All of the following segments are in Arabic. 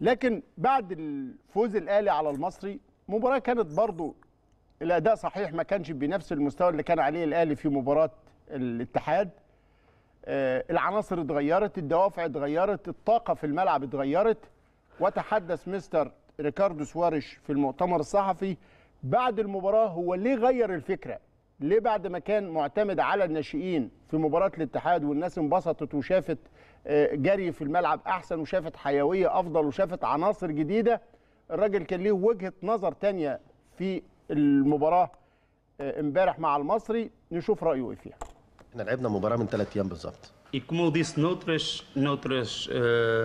لكن بعد الفوز الاهلي على المصري مباراة كانت برضو الأداء صحيح ما كانش بنفس المستوى اللي كان عليه الاهلي في مباراة الاتحاد. آه، العناصر اتغيرت الدوافع اتغيرت الطاقة في الملعب اتغيرت. وتحدث مستر ريكاردو سواريش في المؤتمر الصحفي بعد المباراة هو ليه غير الفكرة؟ ليه بعد ما كان معتمد على الناشئين في مباراة الاتحاد والناس انبسطت وشافت جري في الملعب أحسن وشافت حيوية أفضل وشافت عناصر جديدة. الراجل كان ليه وجهة نظر تانية في المباراة آه، امبارح مع المصري. نشوف رأيه إيه فيها. إحنا لعبنا مباراة من ثلاث أيام بالظبط. E como eu disse noutras, noutras eh,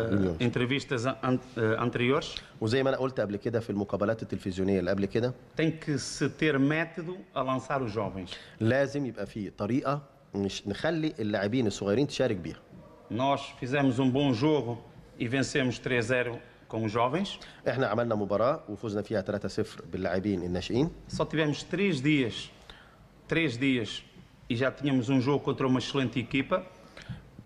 Reuniões. entrevistas an- eh, anteriores, وزي ما أنا قلت قبل كده في المقابلات التلفزيونية اللي قبل كده tem que se ter método a lançar os jovens. لازم يبقى في طريقة مش نخلي اللاعبين الصغيرين تشارك بيها. Nós fizemos um bom jogo e vencemos 3-0 com os jovens. احنا عملنا مباراه وفزنا فيها 3-0 باللاعبين الناشئين Só tivemos três dias, três dias e já tínhamos um jogo contra uma excelente equipa.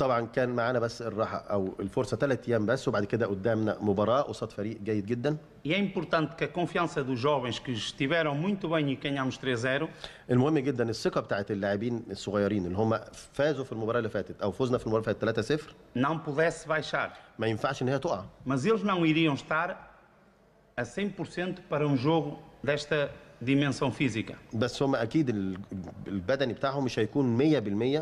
طبعا كان معانا بس الراحة أو الفرصة ثلاث أيام بس وبعد كده قدامنا مباراة قصاد فريق جيد جدا E é importante que a confiança dos jovens que estiveram muito bem e ganhamos 3-0 المهم جدا الثقة بتاعت اللاعبين الصغيرين اللي هم فازوا في المباراة اللي فاتت أو فزنا في المباراة اللي فاتت 3-0 não pudesse baixar. ما ينفعش إن هي تقع Mas eles não iriam estar a 100% para um jogo desta dimensão física. بس هم أكيد البدني بتاعهم مش هيكون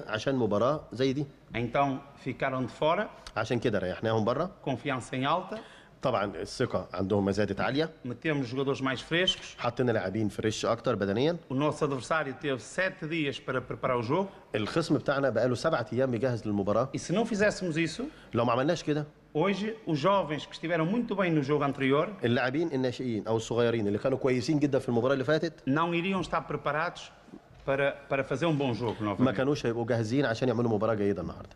100% عشان مباراة زي دي. Então ficaram de fora, عشان كده ريحناهم بره confiança em alta, طبعا الثقة عندهم ما زادت عالية. Metemos jogadores mais frescos. حطينا لاعبين فريش أكتر بدنيا. O nosso adversário teve sete dias para preparar o jogo. الخصم بتاعنا بقاله سبعة أيام بيجهز للمباراة. E se não fizéssemos isso, لو ما عملناش كده. hoje os jovens que estiveram muito bem no jogo anterior اللاعبين الناشئين أو الصغيرين اللي كانوا كويسين جدا في المباراة اللي فاتت não iriam estar preparados para, para fazer um bom jogo ما novamente. كانوش هيبقوا جاهزين عشان يعملوا مباراة جيدة النهارده.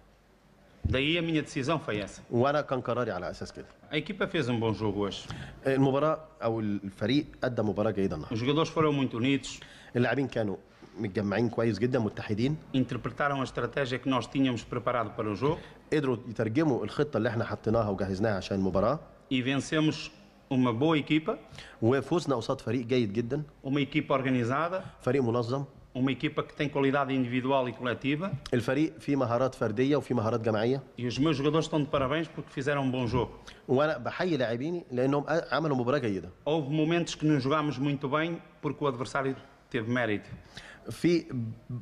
Daí a minha decisão foi essa. وأنا كان قراري على أساس كده. A equipa fez um bom jogo hoje. المباراة أو الفريق أدى مباراة جيدة النهارده. Os jogadores foram muito unidos, اللاعبين كانوا متجمعين كويس جدا متحدين. Interpretaram a estratégia que nós tínhamos preparado para o jogo. قدروا يترجموا الخطة اللي إحنا حطيناها وجهزناها عشان المباراة. E vencemos uma boa equipa, وفزنا قصاد فريق جيد جدا. Uma equipa organizada, فريق منظم. uma equipa que tem qualidade individual e coletiva. الفريق فيه مهارات فرديه وفيه مهارات جماعيه E os meus jogadores estão de parabéns porque fizeram um bom jogo. وانا بحيي لاعبيني لانهم عملوا مباراه جيده Houve momentos que não jogámos muito bem porque o adversário teve mérito. في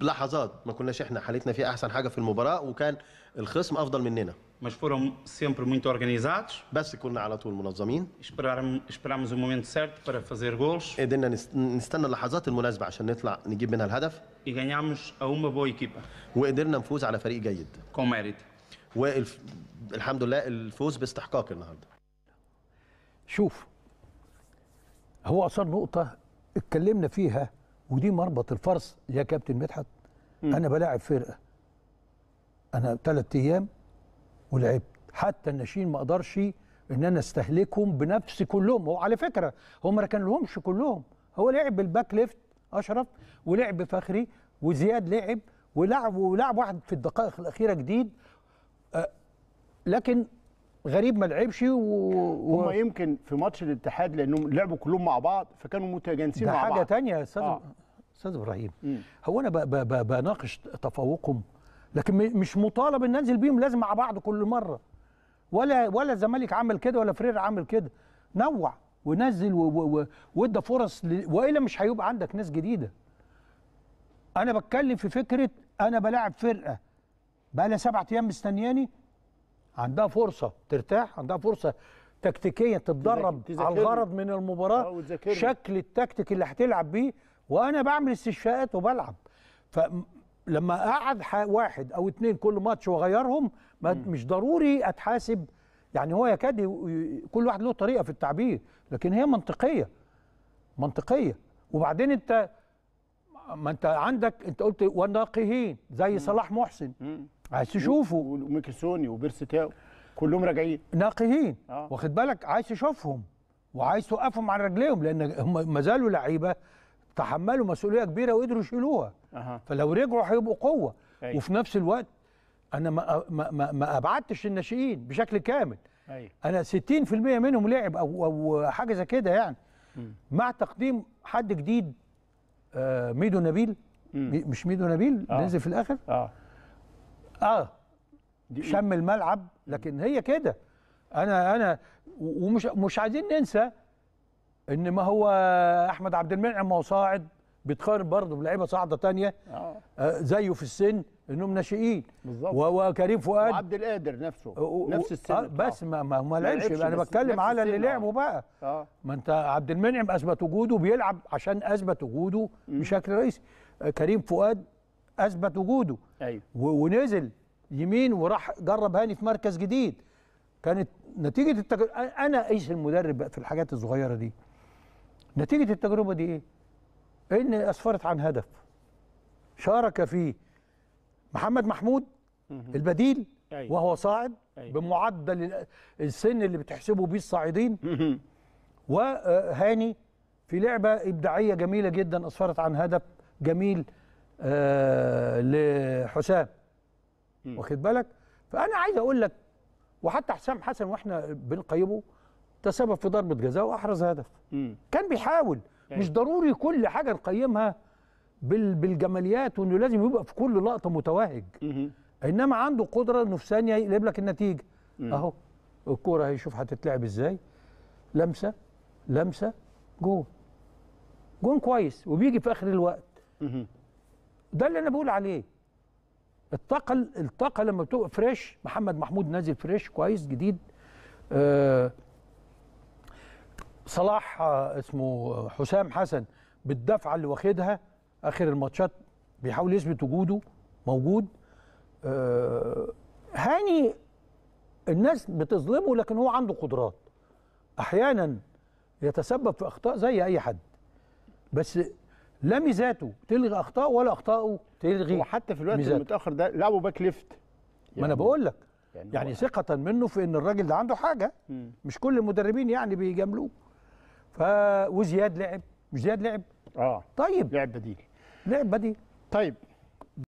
لحظات ما كناش احنا حالتنا فيها احسن حاجه في المباراه وكان الخصم افضل مننا Mas foram sempre muito organizados. بس كنا على طول منظمين Esperaram- Esperámos o momento certo para fazer golos. قدرنا نست- نستنى اللحظات المناسبه عشان نطلع نجيب منها الهدف e ganhámos a uma boa equipa, وقدرنا نفوز على فريق جيد com mérito. والحمد لله الفوز باستحقاق النهارده شوف هو أصلا نقطه اتكلمنا فيها ودي مربط الفرس يا كابتن مدحت أنا بلاعب فرقه أنا ثلاث أيام ولعبت. حتى الناشئين ما أقدرش إن أنا أستهلكهم بنفس كلهم. هو على فكرة هم ما كان لهمش كلهم. هو لعب بال back left أشرف ولعب فخري وزياد لعب ولعب ولعب واحد في الدقائق الأخيرة جديد. آه، لكن غريب ما لعبش و... و... هم يمكن في ماتش الاتحاد لأنهم لعبوا كلهم مع بعض فكانوا متجانسين ده مع حاجة بعض. تانية يا أستاذ آه. أستاذ إبراهيم. هو أنا بناقش تفوقهم لكن مش مطالب ان انزل بيهم لازم مع بعض كل مرة ولا ولا الزمالك عمل كده ولا فرير عمل كده نوع ونزل وادى فرص ل... وإلا مش هيبقى عندك ناس جديدة أنا بتكلم في فكرة أنا بلاعب فرقة بقى لها سبعة أيام مستنياني عندها فرصة ترتاح عندها فرصة تكتيكية تتدرب. على الغرض من المباراة. شكل التكتيك اللي هتلعب بيه وأنا بعمل استشفاءات وبلعب فلما اقعد ح- واحد أو اتنين كل ماتش واغيرهم ما مش ضروري أتحاسب. يعني هو يكاد كل واحد له طريقة في التعبير لكن هي منطقية. منطقية. وبعدين أنت ما أنت عندك أنت قلت والناقهين زي صلاح محسن. عايز تشوفه. وميكيسوني وبيرستاو كلهم راجعين. ناقهين. آه. واخد بالك؟ عايز تشوفهم. وعايز توقفهم على رجليهم لأن هم ما زالوا لعيبة. تحملوا مسؤولية كبيرة وقدروا يشيلوها. أها. فلو رجعوا هيبقوا قوة. أيوة. وفي نفس الوقت أنا ما ما ما, أبعدتش الناشئين بشكل كامل. أيوه. أنا 60% منهم لعب أو أو حاجة زي كده يعني. مع تقديم حد جديد آه ميدو نبيل. مي- مش ميدو نبيل آه. نزل في الآخر؟ آه. آه. دي شم الملعب. لكن هي كده. أنا أنا ومش مش عايزين ننسى إن ما هو أحمد عبد المنعم ما هو صاعد بيتقارن برضه بلعيبة صاعدة تانية آه. آه زيه في السن إنهم ناشئين. بالظبط. وكريم فؤاد. وعبد القادر نفسه و- نفس السن. آه. بس ما ما, ما لعبش. أنا بتكلم على اللي آه. لعبوا بقى. آه. ما أنت عبد المنعم أثبت وجوده بيلعب عشان أثبت وجوده بشكل رئيسي. آه، كريم فؤاد أثبت وجوده. أيوه. و- ونزل يمين وراح جرب هاني في مركز جديد. كانت نتيجة التجربه أنا إيش المدرب في الحاجات الصغيرة دي. نتيجة التجربة دي إيه؟ إن أسفرت عن هدف شارك فيه محمد محمود البديل أيوة. وهو صاعد أيوة. بمعدل ال- السن اللي بتحسبه بيه الصاعدين. وهاني في لعبة إبداعية جميلة جدا أسفرت عن هدف جميل آه، لحسام. واخد بالك؟ فأنا عايز أقول لك وحتى حسام حسن وإحنا بنقيمه تسبب في ضربة جزاء وأحرز هدف. مم. كان بيحاول. مش ضروري كل حاجة نقيمها بال- بالجماليات وإنه لازم يبقى في كل لقطة متوهج مهم. إنما عنده قدرة إنه في ثانية يقلب لك النتيجة. أهو الكورة اهي شوف هتتلعب إزاي. لمسة لمسة جون. جون كويس وبيجي في آخر الوقت. مهم. ده اللي أنا بقول عليه. الطاقة الطاقة لما بتبقى fresh محمد محمود نازل fresh كويس جديد. آه صلاح آه اسمه حسام حسن بالدفعه اللي واخدها آخر الماتشات بيحاول يثبت وجوده موجود. آه هاني الناس بتظلمه لكن هو عنده قدرات. أحيانا يتسبب في أخطاء زي أي حد بس لا ميزاته تلغي أخطاءه ولا اخطاؤه تلغي وحتى في الوقت ميزاته. المتأخر ده لعبوا back left. ما أنا بقول لك. يعني يعني ثقة منه في إن الراجل ده عنده حاجة. مم. مش كل المدربين يعني بيجاملوه. ف وزياد لعب زياد لعب؟ آه. طيب. لعب بديل. لعب بديل. طيب.